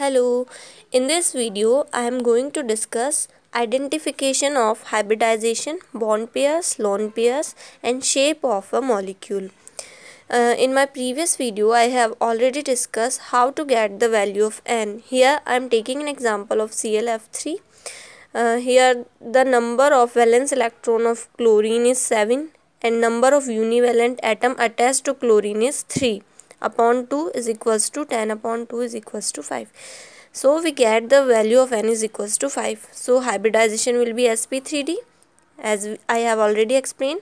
Hello, in this video I am going to discuss identification of hybridization, bond pairs, lone pairs and shape of a molecule. Uh, in my previous video I have already discussed how to get the value of N. Here I am taking an example of ClF3. Uh, here the number of valence electron of chlorine is 7 and number of univalent atom attached to chlorine is 3 upon 2 is equals to 10 upon 2 is equals to 5 so we get the value of n is equals to 5 so hybridization will be sp3d as i have already explained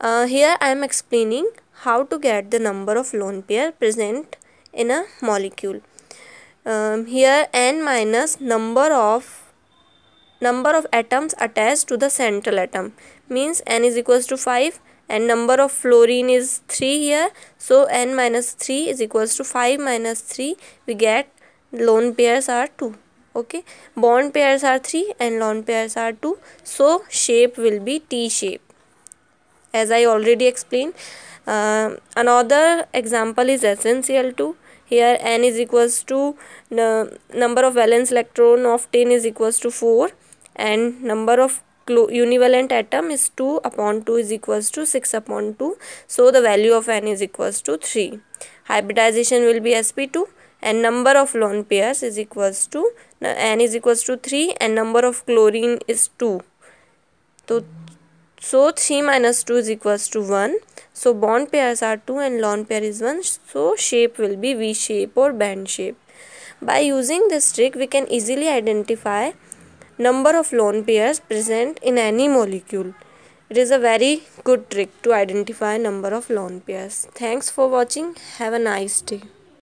uh, here i am explaining how to get the number of lone pair present in a molecule. Um, here n minus number of number of atoms attached to the central atom means n is equals to 5 and number of fluorine is 3 here. So n minus 3 is equals to 5 minus 3 we get lone pairs are 2 okay? Bond pairs are 3 and lone pairs are 2 so shape will be t shape. As i already explained uh, another example is SnCl2 here n is equals to number of valence electron of tin is equals to 4 and number of univalent atom is 2 upon 2 is equals to 6 upon 2 so the value of n is equals to 3 hybridization will be sp2 and number of lone pairs is equals to n is equals to 3 and number of chlorine is 2 so so 3 minus 2 is equals to 1 so bond pairs are 2 and lone pair is 1 so shape will be v shape or band shape. By using this trick we can easily identify number of lone pairs present in any molecule. It is a very good trick to identify number of lone pairs. Thanks for watching. Have a nice day.